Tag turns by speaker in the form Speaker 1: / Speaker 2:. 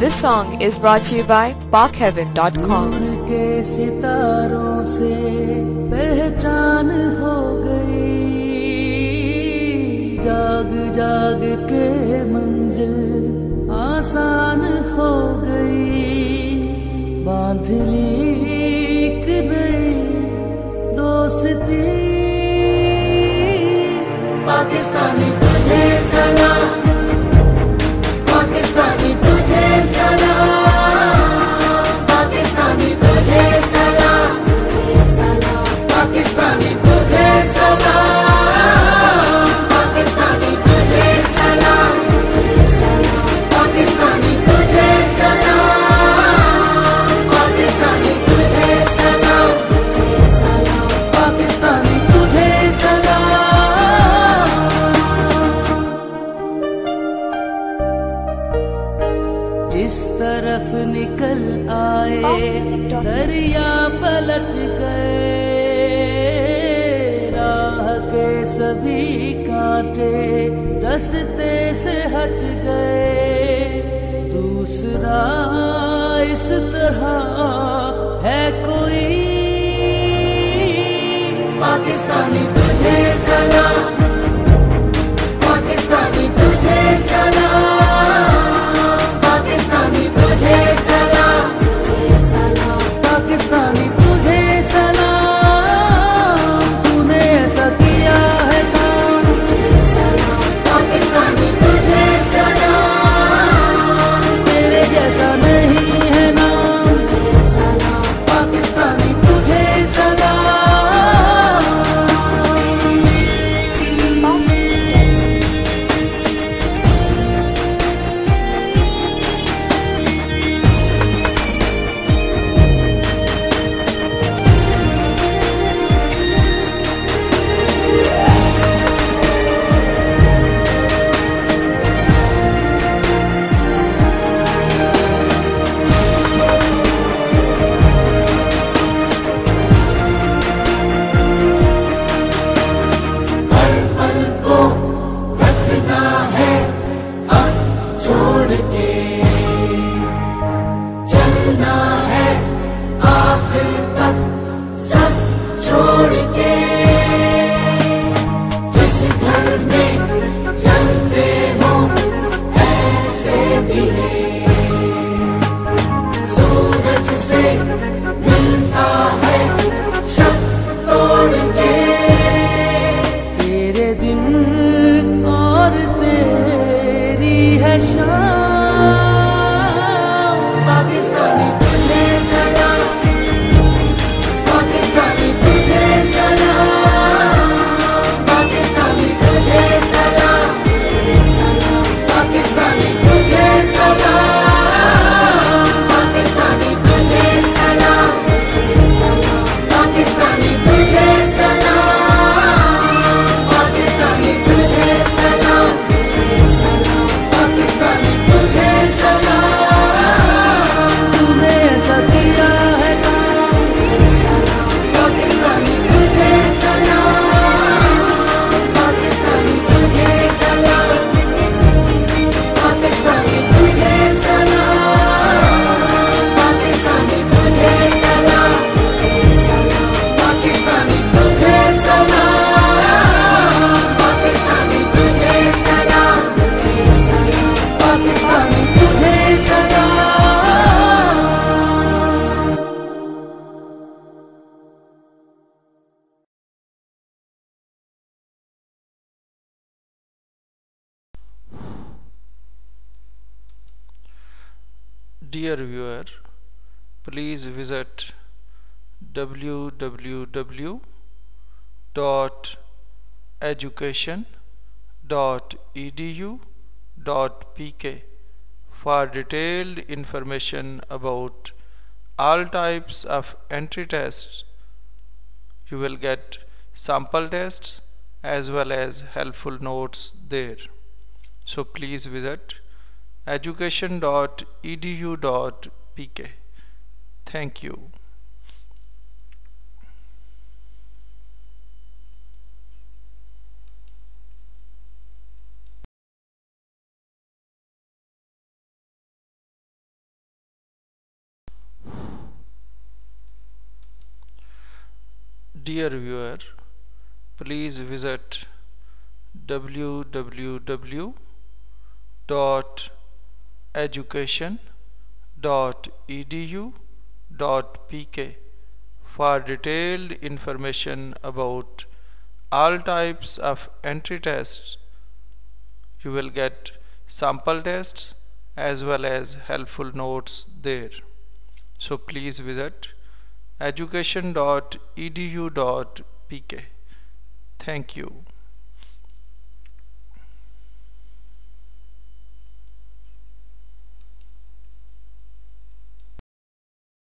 Speaker 1: This song is to you by BachHeaven.com.
Speaker 2: नूर के सितारों से पहचान हो गई। जाग जाग के मंजिल आसान हो गई। बाँध ली नई दोस्ती। पाकिस्तानी सलाम दरिया पलट गए, राह के सभी कांटे रस्ते से हट गए। दूसरा इस तरह है कोई पाकिस्तानी तुझे सलाम No.
Speaker 3: Dear viewer, please visit www.education.edu.pk for detailed information about all types of entry tests. You will get sample tests as well as helpful notes there. So please visit education.edu.pk. Thank you. Dear viewer, please visit www www.education.edu.pk for detailed information about all types of entry tests. You will get sample tests as well as helpful notes there. So please visit education.edu.pk thank you